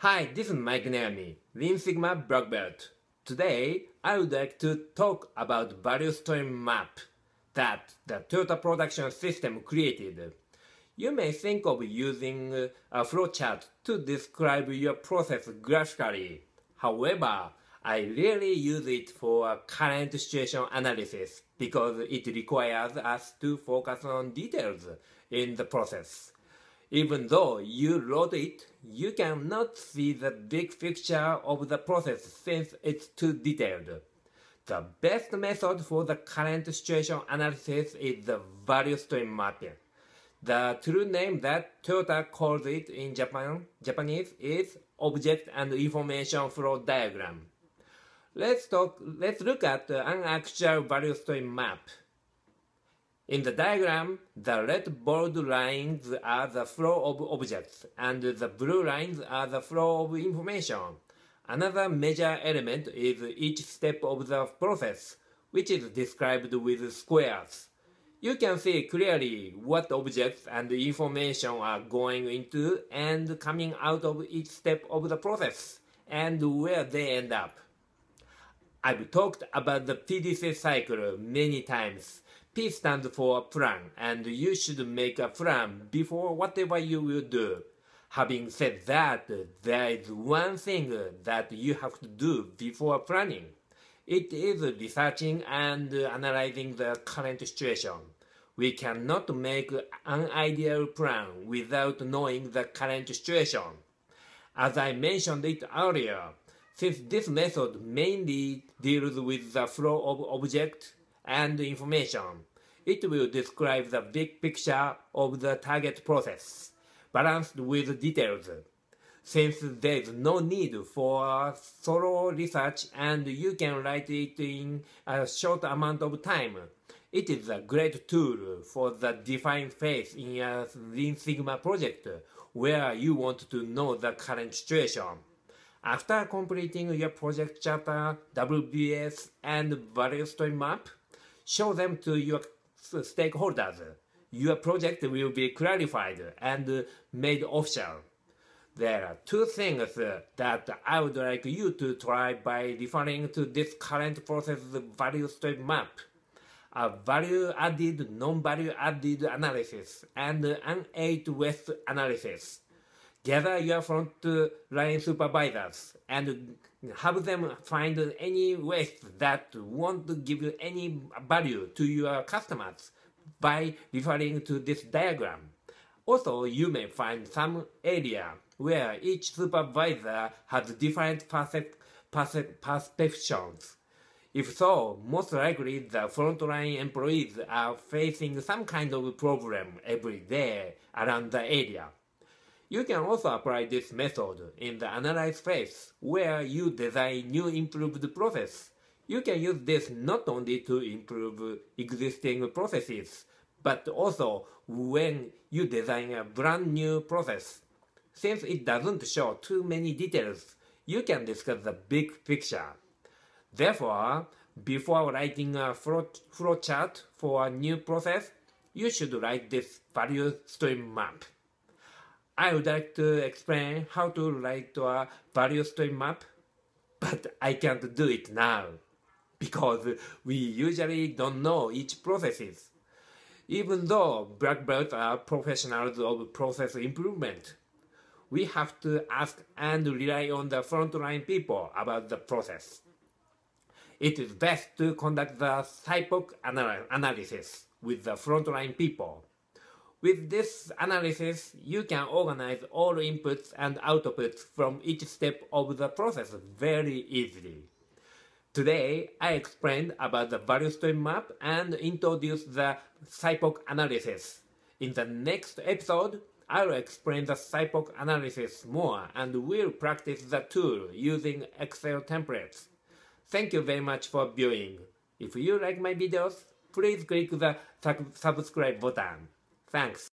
Hi, this is Mike Negami, Lean Sigma Black Belt. Today, I would like to talk about value stream map that the Toyota production system created. You may think of using a flowchart to describe your process graphically. However, I rarely use it for current situation analysis because it requires us to focus on details in the process. Even though you wrote it, you cannot see the big picture of the process since it's too detailed. The best method for the current situation analysis is the value stream mapping. The true name that Toyota calls it in Japan, Japanese is Object and Information Flow Diagram. Let's talk. Let's look at an actual value stream map. In the diagram, the red bold lines are the flow of objects, and the blue lines are the flow of information. Another major element is each step of the process, which is described with squares. You can see clearly what objects and information are going into and coming out of each step of the process, and where they end up. I've talked about the PDC cycle many times, P stands for plan, and you should make a plan before whatever you will do. Having said that, there is one thing that you have to do before planning. It is researching and analyzing the current situation. We cannot make an ideal plan without knowing the current situation. As I mentioned it earlier, since this method mainly deals with the flow of objects and information. It will describe the big picture of the target process, balanced with details. Since there is no need for thorough research and you can write it in a short amount of time, it is a great tool for the defined phase in a Lean Sigma project where you want to know the current situation. After completing your project charter, WBS, and value stream map, show them to your stakeholders. Your project will be clarified and made official. There are two things that I would like you to try by referring to this current process value stream map. A value added, non-value added analysis and an eight waste analysis. Gather your front uh, line supervisors and have them find any waste that won't give you any value to your customers by referring to this diagram. Also, you may find some area where each supervisor has different perceptions. If so, most likely the frontline employees are facing some kind of problem every day around the area. You can also apply this method in the analyze phase, where you design new improved process. You can use this not only to improve existing processes, but also when you design a brand new process. Since it doesn't show too many details, you can discuss the big picture. Therefore, before writing a flow, flow chart for a new process, you should write this value stream map. I would like to explain how to write a value stream map, but I can't do it now because we usually don't know each processes. Even though black belts are professionals of process improvement, we have to ask and rely on the frontline people about the process. It is best to conduct the SIPOC analysis with the frontline people with this analysis, you can organize all inputs and outputs from each step of the process very easily. Today, I explained about the value stream map and introduced the SIPOC analysis. In the next episode, I'll explain the SIPOC analysis more and we will practice the tool using Excel templates. Thank you very much for viewing. If you like my videos, please click the subscribe button. Thanks.